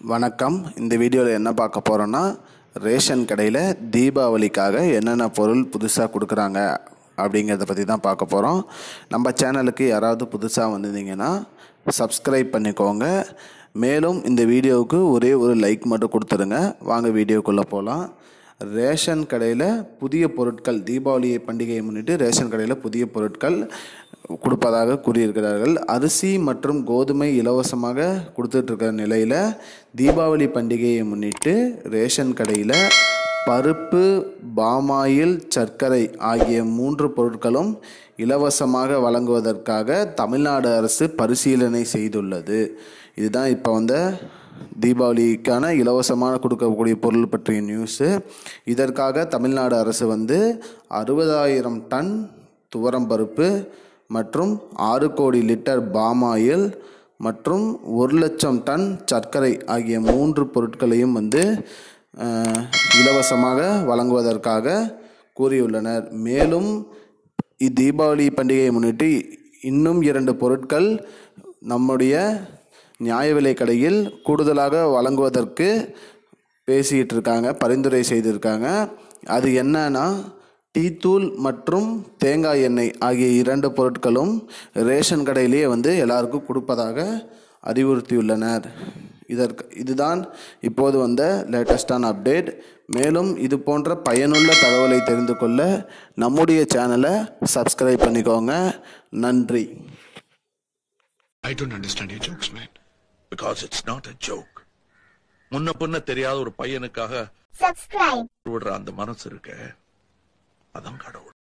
வணக்கம். இந்த வீடியோவில் என்ன பார்க்க போகிறோன்னா ரேஷன் கடையில் தீபாவளிக்காக என்னென்ன பொருள் புதுசாக கொடுக்குறாங்க அப்படிங்கிறத பற்றி தான் பார்க்க போகிறோம் நம்ம சேனலுக்கு யாராவது புதுசாக வந்திருந்தீங்கன்னா சப்ஸ்கிரைப் பண்ணிக்கோங்க. மேலும் இந்த வீடியோவுக்கு ஒரே ஒரு லைக் மட்டும் கொடுத்துருங்க வாங்க வீடியோக்குள்ளே போகலாம் ரேஷன் கடையில் புதிய பொருட்கள் தீபாவளி பண்டிகையை முன்னிட்டு ரேஷன் கடையில் புதிய பொருட்கள் கொடுப்பதாக கூறியிருக்கிறார்கள். அரிசி மற்றும் கோதுமை இலவசமாக கொடுத்துட்ருக்கிற நிலையில் தீபாவளி பண்டிகையை முன்னிட்டு ரேஷன் கடையில் பருப்பு பாமாயில் சர்க்கரை ஆகிய மூன்று பொருட்களும் இலவசமாக வழங்குவதற்காக தமிழ்நாடு அரசு பரிசீலனை செய்துள்ளது. இதுதான் இப்போ வந்த தீபாவளிக்கான இலவசமான கொடுக்கக்கூடிய பொருள் பற்றிய நியூஸு இதற்காக தமிழ்நாடு அரசு வந்து அறுபதாயிரம் டன் துவரம்பருப்பு மற்றும் ஆறு கோடி லிட்டர் பாமாயில் மற்றும் ஒரு லட்சம் டன் சர்க்கரை ஆகிய மூன்று பொருட்களையும் வந்து இலவசமாக வழங்குவதற்காக கூறியுள்ளனர். மேலும் இத்தீபாவளி பண்டிகையை முன்னிட்டு இன்னும் இரண்டு பொருட்கள் நம்முடைய நியாய விலை கடையில் கூடுதலாக வழங்குவதற்கு பேசிக்கிட்டு இருக்காங்க பரிந்துரை செய்திருக்காங்க. அது என்னன்னா டீத்தூள் மற்றும் தேங்காய் எண்ணெய் ஆகிய இரண்டு பொருட்களும் ரேஷன் கடையிலேயே வந்து எல்லாருக்கும் கொடுப்பதாக அறிவுறுத்தியுள்ளனர். இதற்கு இதுதான் இப்போது வந்த லேட்டஸ்டான அப்டேட் மேலும் இது போன்ற பயனுள்ள தகவலை தெரிந்து கொள்ள நம்முடைய சேனலை சப்ஸ்கிரைப் பண்ணிக்கோங்க. நன்றி. I don't understand your jokes, man. because it's not a joke. முன்ன பின்ன தெரியாத ஒரு பையனுக்காக விடுற அந்த மனசு இருக்க. அதான் கடவுள்